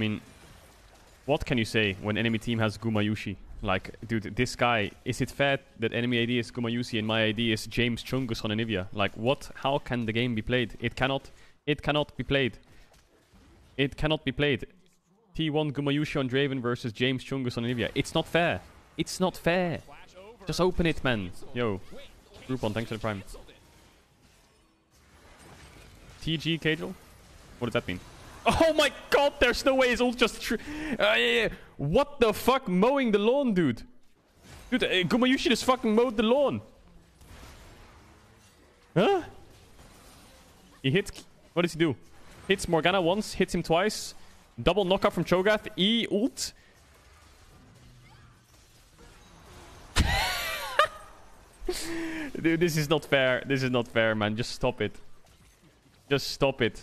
I mean, what can you say when enemy team has Gumayusi? Like, dude, this guy, is it fair that enemy AD is Gumayusi and my AD is James Chungus on Anivia? Like, what? How can the game be played? It cannot. It cannot be played. It cannot be played. T1 Gumayusi on Draven versus James Chungus on Anivia. It's not fair. It's not fair. Just open it, man. Yo. Groupon, thanks for the prime. TG, Cajal? What does that mean? Oh my god, there's no way it's all just. Uh, yeah, yeah. What the fuck? Mowing the lawn, dude. Dude, uh, Gumayusi just fucking mowed the lawn. Huh? He hits... What does he do? Hits Morgana once, hits him twice. Double knockout from Cho'Gath. E ult. Dude, this is not fair. This is not fair, man. Just stop it. Just stop it.